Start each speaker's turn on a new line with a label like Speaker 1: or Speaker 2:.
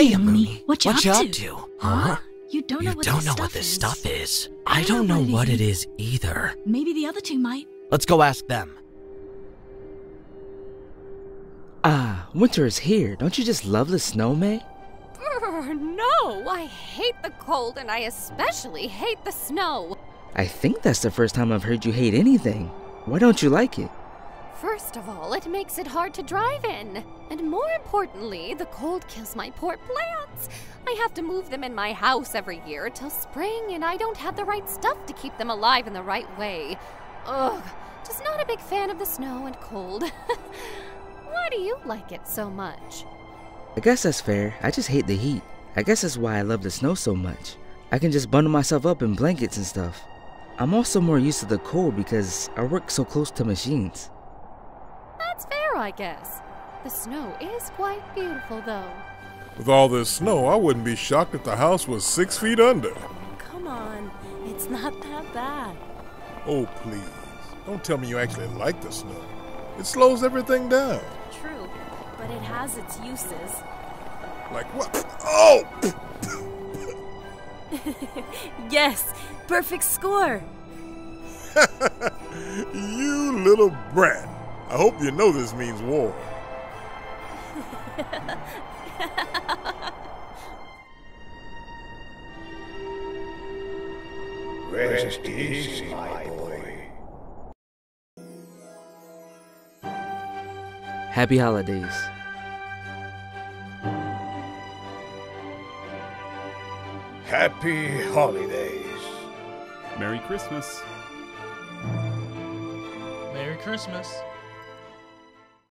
Speaker 1: Hey, Mooney.
Speaker 2: What you
Speaker 1: what
Speaker 2: up
Speaker 1: you
Speaker 2: to?
Speaker 1: up to? Huh?
Speaker 2: You don't know
Speaker 1: You
Speaker 2: what
Speaker 1: don't
Speaker 2: this
Speaker 1: know
Speaker 2: stuff
Speaker 1: what this
Speaker 2: is.
Speaker 1: stuff is. I don't know what it is either.
Speaker 2: Maybe the other two might.
Speaker 1: Let's go ask them.
Speaker 3: Ah, winter is here. Don't you just love the snow, May?
Speaker 4: Brr, no, I hate the cold and I especially hate the snow.
Speaker 3: I think that's the first time I've heard you hate anything. Why don't you like it?
Speaker 4: First of all, it makes it hard to drive in. And more importantly, the cold kills my poor plants. I have to move them in my house every year till spring, and I don't have the right stuff to keep them alive in the right way. Ugh, just not a big fan of the snow and cold. Why do you like it so much?
Speaker 3: I guess that's fair. I just hate the heat. I guess that's why I love the snow so much. I can just bundle myself up in blankets and stuff. I'm also more used to the cold because I work so close to machines.
Speaker 4: That's fair, I guess. The snow is quite beautiful, though.
Speaker 5: With all this snow, I wouldn't be shocked if the house was six feet under.
Speaker 6: Come on, it's not that bad.
Speaker 5: Oh, please. Don't tell me you actually like the snow. It slows everything down.
Speaker 6: True, but it has its uses.
Speaker 5: Like what? Oh!
Speaker 6: yes, perfect score.
Speaker 5: you little brat. I hope you know this means war.
Speaker 7: Rest easy, my boy.
Speaker 3: Happy holidays.
Speaker 7: Happy holidays.
Speaker 8: Merry Christmas.
Speaker 9: Merry Christmas.